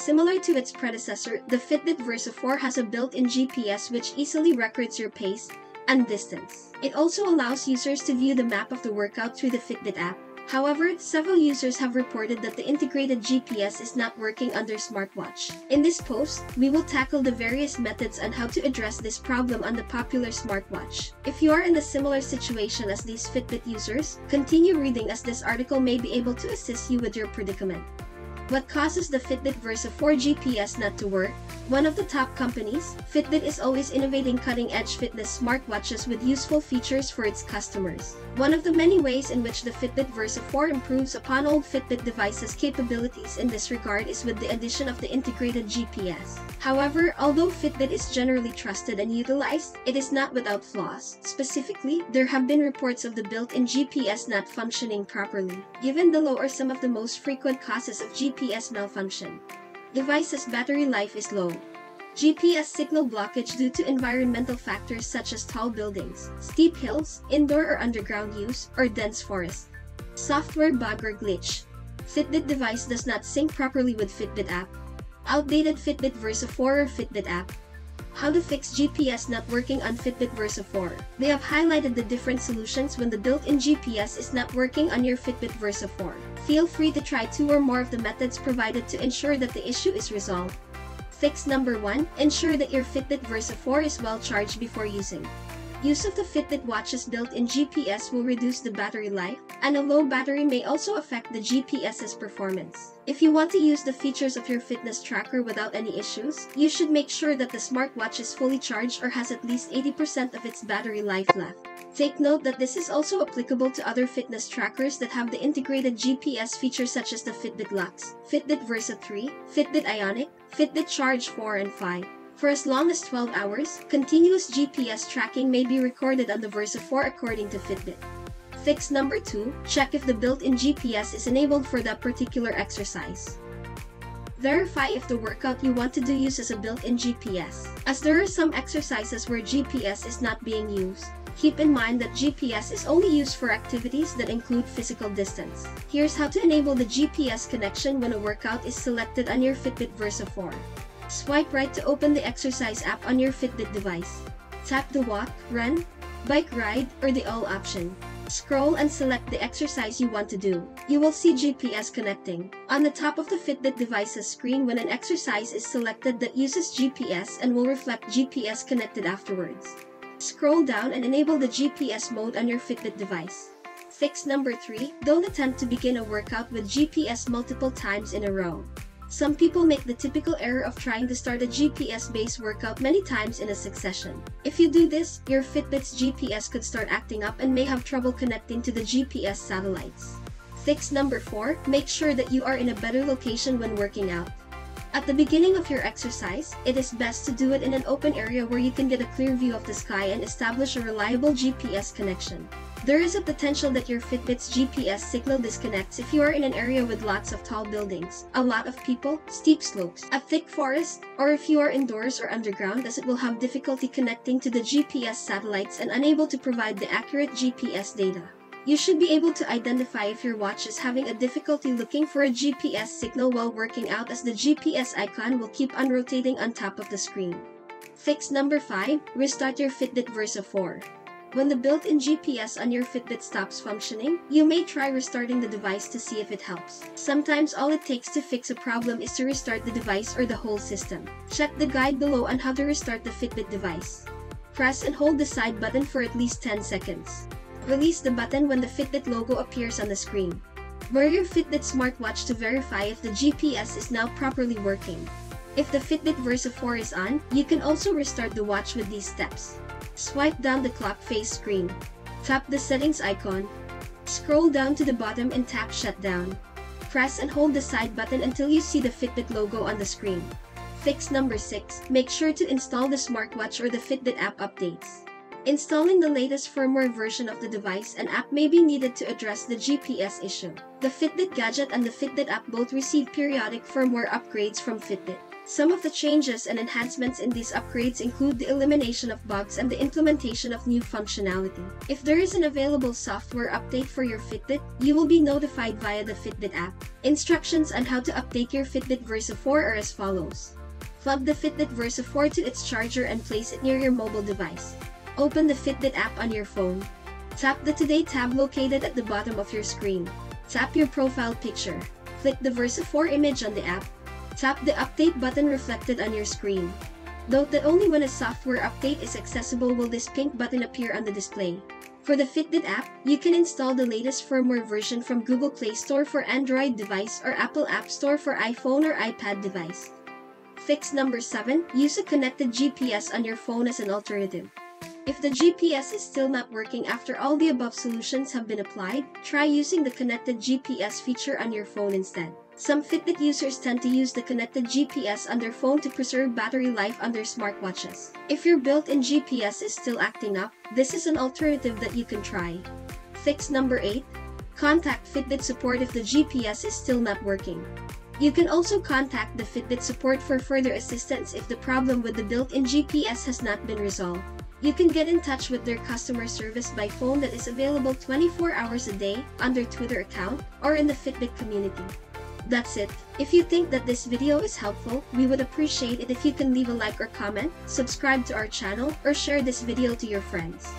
Similar to its predecessor, the Fitbit Versa 4 has a built-in GPS which easily records your pace and distance. It also allows users to view the map of the workout through the Fitbit app. However, several users have reported that the integrated GPS is not working on their smartwatch. In this post, we will tackle the various methods on how to address this problem on the popular smartwatch. If you are in a similar situation as these Fitbit users, continue reading as this article may be able to assist you with your predicament. What causes the Fitbit Versa 4 GPS not to work? One of the top companies, Fitbit is always innovating cutting-edge fitness smartwatches with useful features for its customers. One of the many ways in which the Fitbit Versa 4 improves upon old Fitbit devices' capabilities in this regard is with the addition of the integrated GPS. However, although Fitbit is generally trusted and utilized, it is not without flaws. Specifically, there have been reports of the built-in GPS not functioning properly. Given the low are some of the most frequent causes of GPS malfunction. Device's battery life is low. GPS signal blockage due to environmental factors such as tall buildings, steep hills, indoor or underground use, or dense forest. Software bug or glitch. Fitbit device does not sync properly with Fitbit app. Outdated Fitbit Versa 4 or Fitbit app. How to fix GPS not working on Fitbit Versa 4. They have highlighted the different solutions when the built-in GPS is not working on your Fitbit Versa 4. Feel free to try two or more of the methods provided to ensure that the issue is resolved. Fix number 1. Ensure that your Fitbit Versa 4 is well charged before using. Use of the Fitbit watch's built-in GPS will reduce the battery life, and a low battery may also affect the GPS's performance. If you want to use the features of your fitness tracker without any issues, you should make sure that the smartwatch is fully charged or has at least 80% of its battery life left. Take note that this is also applicable to other fitness trackers that have the integrated GPS features such as the Fitbit Luxe, Fitbit Versa 3, Fitbit Ionic, Fitbit Charge 4 and 5. For as long as 12 hours, continuous GPS tracking may be recorded on the Versa 4 according to Fitbit. Fix number 2, check if the built-in GPS is enabled for that particular exercise. Verify if the workout you want to do uses a built-in GPS. As there are some exercises where GPS is not being used, keep in mind that GPS is only used for activities that include physical distance. Here's how to enable the GPS connection when a workout is selected on your Fitbit Versa 4. Swipe right to open the exercise app on your Fitbit device. Tap the walk, run, bike ride, or the all option. Scroll and select the exercise you want to do. You will see GPS connecting. On the top of the Fitbit device's screen when an exercise is selected that uses GPS and will reflect GPS connected afterwards. Scroll down and enable the GPS mode on your Fitbit device. Fix number 3. Don't attempt to begin a workout with GPS multiple times in a row. Some people make the typical error of trying to start a GPS-based workout many times in a succession. If you do this, your Fitbit's GPS could start acting up and may have trouble connecting to the GPS satellites. Fix number 4. Make sure that you are in a better location when working out. At the beginning of your exercise, it is best to do it in an open area where you can get a clear view of the sky and establish a reliable GPS connection. There is a potential that your Fitbit's GPS signal disconnects if you are in an area with lots of tall buildings, a lot of people, steep slopes, a thick forest, or if you are indoors or underground as it will have difficulty connecting to the GPS satellites and unable to provide the accurate GPS data. You should be able to identify if your watch is having a difficulty looking for a GPS signal while working out as the GPS icon will keep on rotating on top of the screen. Fix number 5. Restart your Fitbit Versa 4. When the built-in GPS on your Fitbit stops functioning, you may try restarting the device to see if it helps. Sometimes all it takes to fix a problem is to restart the device or the whole system. Check the guide below on how to restart the Fitbit device. Press and hold the side button for at least 10 seconds. Release the button when the Fitbit logo appears on the screen. Wear your Fitbit smartwatch to verify if the GPS is now properly working. If the Fitbit Versa 4 is on, you can also restart the watch with these steps. Swipe down the clock face screen. Tap the settings icon. Scroll down to the bottom and tap shutdown. Press and hold the side button until you see the Fitbit logo on the screen. Fix number 6. Make sure to install the smartwatch or the Fitbit app updates. Installing the latest firmware version of the device and app may be needed to address the GPS issue. The Fitbit gadget and the Fitbit app both receive periodic firmware upgrades from Fitbit. Some of the changes and enhancements in these upgrades include the elimination of bugs and the implementation of new functionality. If there is an available software update for your Fitbit, you will be notified via the Fitbit app. Instructions on how to update your Fitbit Versa 4 are as follows. Plug the Fitbit Versa 4 to its charger and place it near your mobile device. Open the Fitbit app on your phone. Tap the Today tab located at the bottom of your screen. Tap your profile picture. Click the Versa 4 image on the app Tap the Update button reflected on your screen. Note that only when a software update is accessible will this pink button appear on the display. For the Fitbit app, you can install the latest firmware version from Google Play Store for Android device or Apple App Store for iPhone or iPad device. Fix number 7. Use a connected GPS on your phone as an alternative. If the GPS is still not working after all the above solutions have been applied, try using the connected GPS feature on your phone instead. Some Fitbit users tend to use the connected GPS on their phone to preserve battery life on their smartwatches. If your built-in GPS is still acting up, this is an alternative that you can try. Fix number 8. Contact Fitbit support if the GPS is still not working. You can also contact the Fitbit support for further assistance if the problem with the built-in GPS has not been resolved. You can get in touch with their customer service by phone that is available 24 hours a day on their Twitter account or in the Fitbit community. That's it. If you think that this video is helpful, we would appreciate it if you can leave a like or comment, subscribe to our channel, or share this video to your friends.